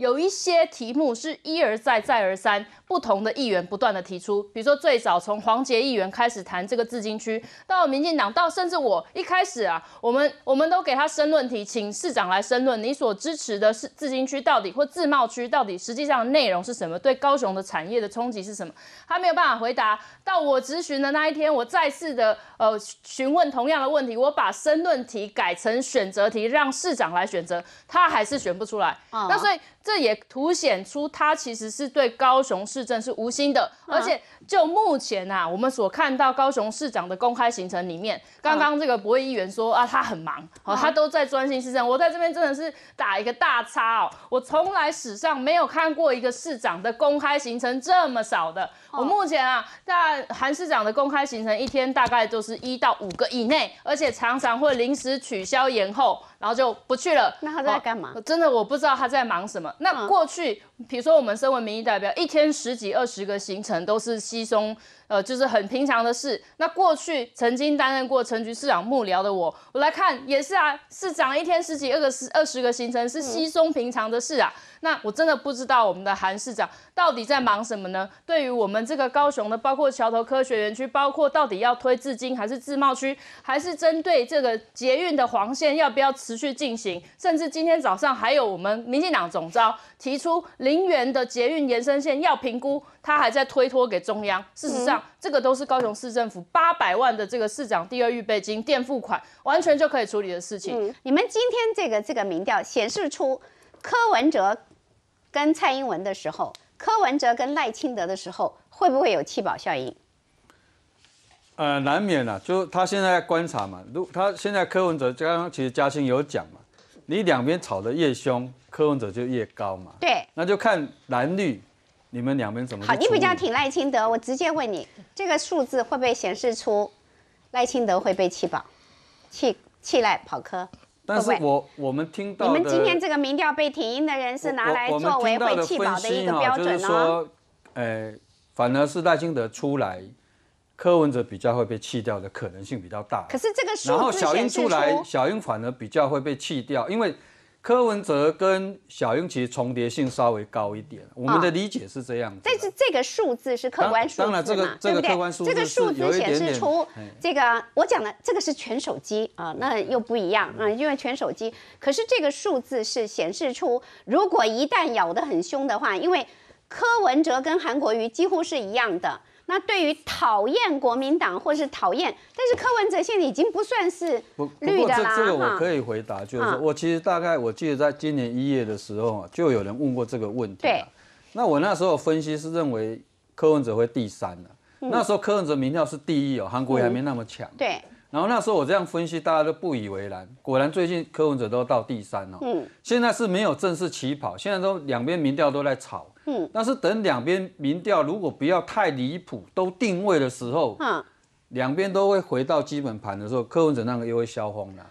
有一些题目是一而再再而三，不同的议员不断的提出，比如说最早从黄杰议员开始谈这个自金区，到民进党，到甚至我一开始啊，我们我们都给他申论题，请市长来申论，你所支持的是自金区到底或自贸区到底实际上内容是什么，对高雄的产业的冲击是什么，他没有办法回答。到我咨询的那一天，我再次的呃询问同样的问题，我把申论题改成选择题，让市长来选择，他还是选不出来。那所以。这也凸显出他其实是对高雄市政是无心的，而且就目前啊，我们所看到高雄市长的公开行程里面，刚刚这个博弈议员说啊，他很忙，哦，他都在专心市政。我在这边真的是打一个大叉哦，我从来史上没有看过一个市长的公开行程这么少的。我目前啊，在韩市长的公开行程一天大概就是一到五个以内，而且常常会临时取消延后。然后就不去了。那他在干嘛？真的我不知道他在忙什么。那过去，比如说我们身为民意代表，一天十几二十个行程都是稀松。呃，就是很平常的事。那过去曾经担任过城局市长幕僚的我，我来看也是啊，市长一天十几二个十二十个行程是稀松平常的事啊。那我真的不知道我们的韩市长到底在忙什么呢？对于我们这个高雄的，包括桥头科学园区，包括到底要推自金还是自贸区，还是针对这个捷运的黄线要不要持续进行？甚至今天早上还有我们民进党总召提出林园的捷运延伸线要评估。他还在推脱给中央，事实上，这个都是高雄市政府八百万的这个市长第二预备金垫付款，完全就可以处理的事情。你们今天这个这个民调显示出柯文哲跟蔡英文的时候，柯文哲跟赖清德的时候，会不会有弃保效应？呃，难免了，就他现在在观察嘛。如他现在柯文哲刚刚其实嘉兴有讲嘛，你两边吵得越凶，柯文哲就越高嘛。对，那就看蓝绿。你们两边怎么好？你比较挺赖清德，我直接问你，这个数字会不会显示出赖清德会被弃保、弃弃赖跑科？但是我我们听到你们今天这个民调被停音的人是拿来作为会弃保的一个标准呢？呃，反而是赖清德出来，柯文哲比较会被弃掉的可能性比较大。可是这个数字然后小英出来，小英反而比较会被弃掉，因为。柯文哲跟小英其实重叠性稍微高一点，我们的理解是这样。但是这个数字是客观数字嘛？这个这个客观数字这个数字显示出这个我讲的这个是全手机啊，那又不一样啊，因为全手机。可是这个数字是显示出，如果一旦咬得很凶的话，因为柯文哲跟韩国瑜几乎是一样的。那对于讨厌国民党或是讨厌，但是柯文哲现在已经不算是绿的啦。这个我可以回答，就是说我其实大概我记得在今年一月的时候，就有人问过这个问题。对。那我那时候分析是认为柯文哲会第三的，那时候柯文哲民调是第一哦，韩国瑜还没那么强。对。然后那时候我这样分析，大家都不以为然。果然最近柯文哲都到第三了。嗯。现在是没有正式起跑，现在都两边民调都在吵。嗯，但是等两边民调如果不要太离谱，都定位的时候，嗯，两边都会回到基本盘的时候，柯文哲那个又会消风了。